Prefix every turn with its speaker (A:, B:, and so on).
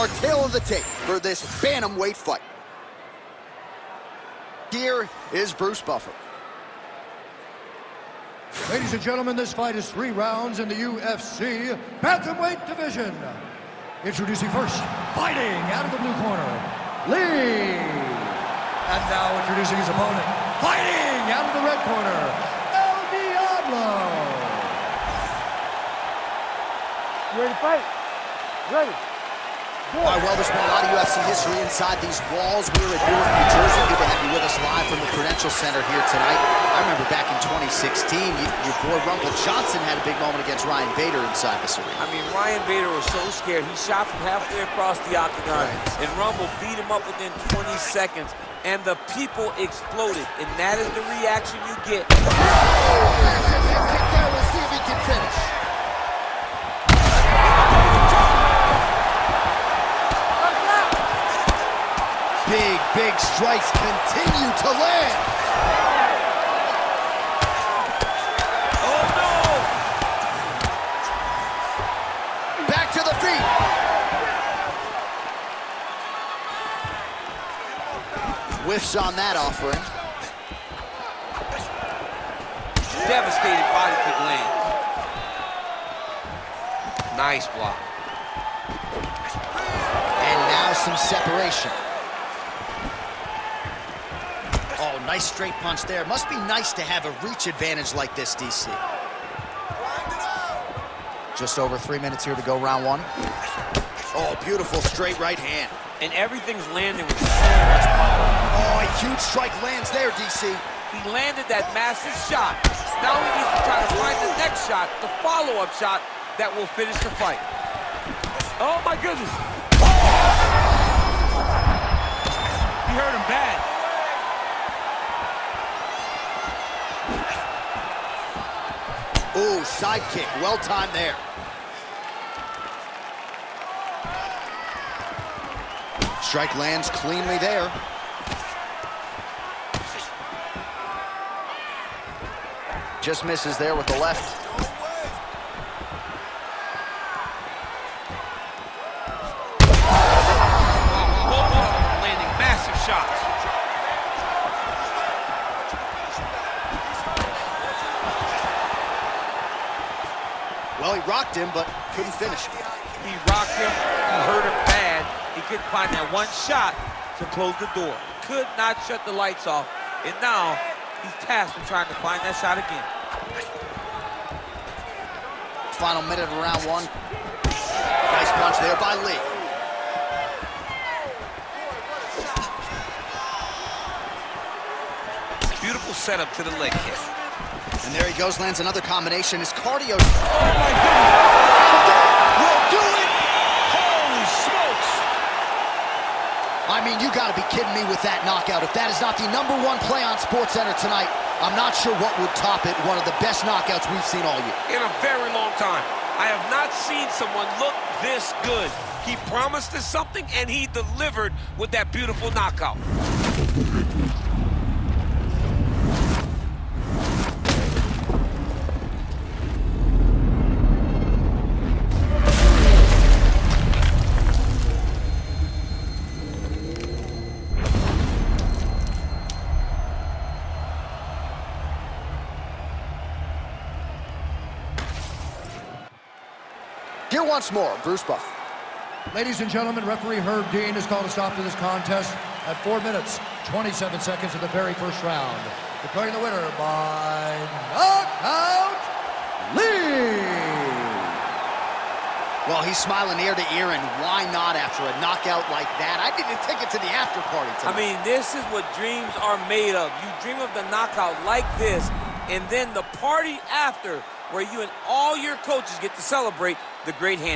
A: our tail of the tape for this bantamweight fight. Here is Bruce Buffer.
B: Ladies and gentlemen, this fight is three rounds in the UFC Bantamweight division. Introducing first, fighting out of the blue corner, Le. And now introducing his opponent, fighting out of the red corner, El Diablo.
C: You ready to fight? Ready.
A: All right, well, there's been a lot of UFC history inside these walls. We're at Newark, New Jersey. Good to have you with us live from the Prudential Center here tonight. I remember back in 2016, you, your boy Rumble Johnson had a big moment against Ryan Bader inside this arena.
D: I mean, Ryan Bader was so scared. He shot from halfway across the octagon, and Rumble beat him up within 20 seconds, and the people exploded, and that is the reaction you get.
A: We'll see if he can finish. Big, strikes continue to land.
D: Oh,
A: Back to the feet. Whiffs on that offering.
D: Devastating body kick land. Nice block.
A: And now some separation. Nice straight punch there. Must be nice to have a reach advantage like this, DC. Just over three minutes here to go, round one. Oh, beautiful straight right hand.
D: And everything's landing with so much power.
A: Oh, a huge strike lands there, DC.
D: He landed that massive shot. Now he needs to try to find the next shot, the follow-up shot that will finish the fight. Oh my goodness. He hurt him bad.
A: Ooh, side kick. Well timed there. Strike lands cleanly there. Just misses there with the left. Well, he rocked him, but couldn't finish. Him.
D: He rocked him. He hurt him bad. He couldn't find that one shot to close the door. Could not shut the lights off. And now he's tasked with trying to find that shot again.
A: Final minute of round one. Nice punch there by Le.
D: Beautiful setup to the leg kick.
A: And there he goes, lands another combination. His cardio
D: Oh my goodness.
A: will do it.
D: Holy smokes.
A: I mean, you gotta be kidding me with that knockout. If that is not the number one play on SportsCenter tonight, I'm not sure what would top it. One of the best knockouts we've seen all year.
D: In a very long time. I have not seen someone look this good. He promised us something and he delivered with that beautiful knockout.
A: Here once more, Bruce Buff.
B: Ladies and gentlemen, referee Herb Dean has called a stop to this contest at 4 minutes, 27 seconds of the very first round. Declaring the winner by knockout, Le!
A: Well, he's smiling ear to ear, and why not after a knockout like that? I didn't take it to the after party
D: I mean, this is what dreams are made of. You dream of the knockout like this, and then the party after, where you and all your coaches get to celebrate the great handy.